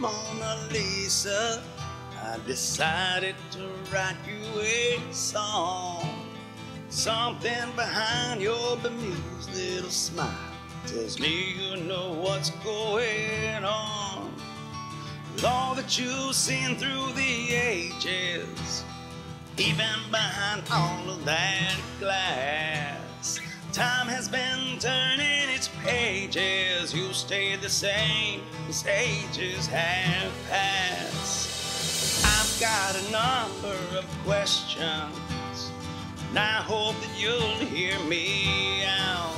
Mona Lisa, I decided to write you a song. Something behind your bemused little smile tells me you know what's going on. With all that you've seen through the ages, even behind all of that glass, time has been You stay the same as ages have passed. I've got a number of questions, and I hope that you'll hear me out.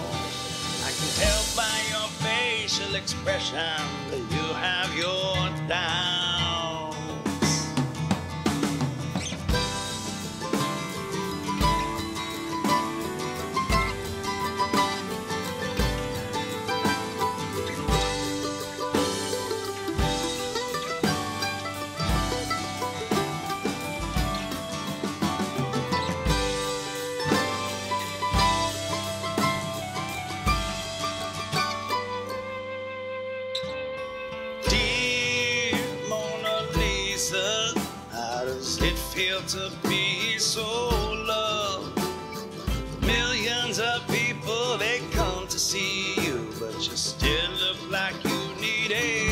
I can tell by your facial expression that you have your doubts. Feel to be so loved? Millions of people they come to see you, but you still look like you need a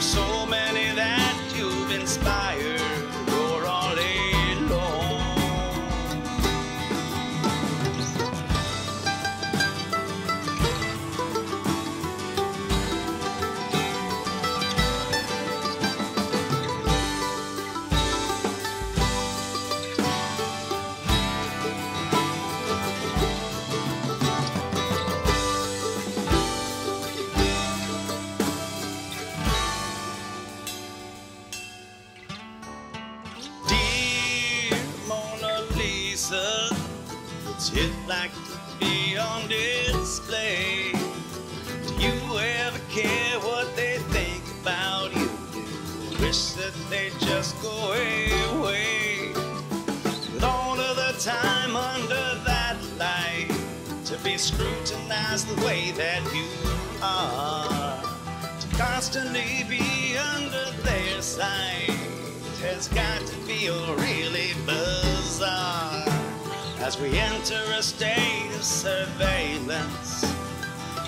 So many what's it like to be on display? Do you ever care what they think about you? Wish that they'd just go away? With all of the time under that light, to be scrutinized the way that you are, to constantly be under their sight has got to feel really bizarre as we enter a state of surveillance.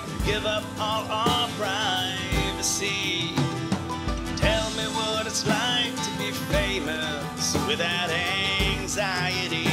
We give up all our privacy. Tell me what it's like to be famous without anxiety.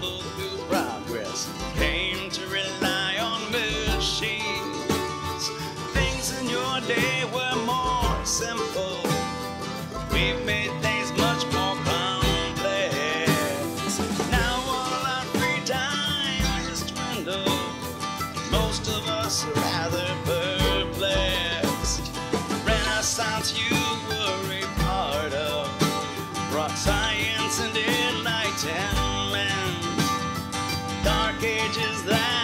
We stumbled through progress, Dark ages that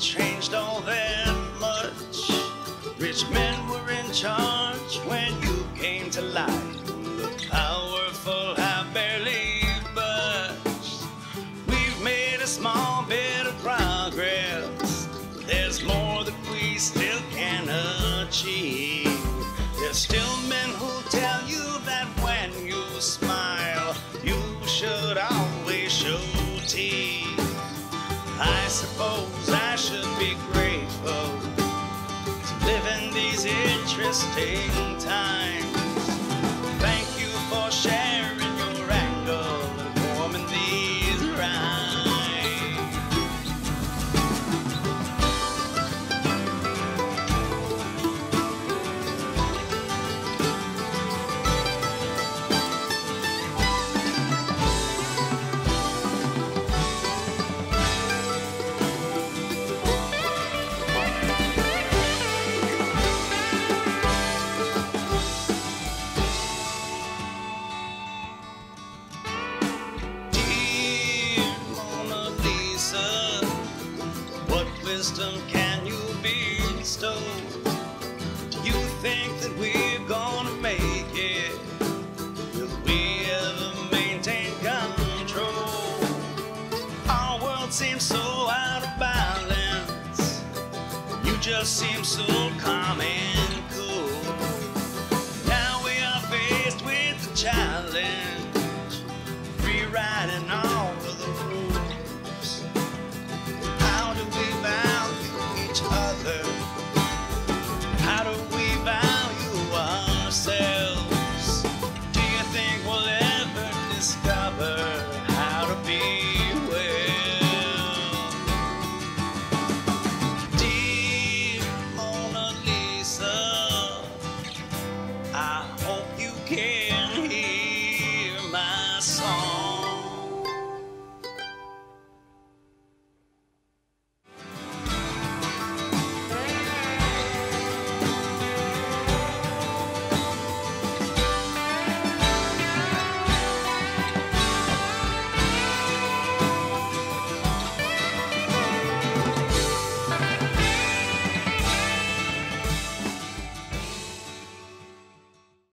changed all that much. Rich men were in charge when you came to life. Powerful have barely budged. We've made a small bit of progress. There's more that we still can achieve. There's still men who interesting seem so calm and cool. Now we are faced with the challenge. Rewriting Okay.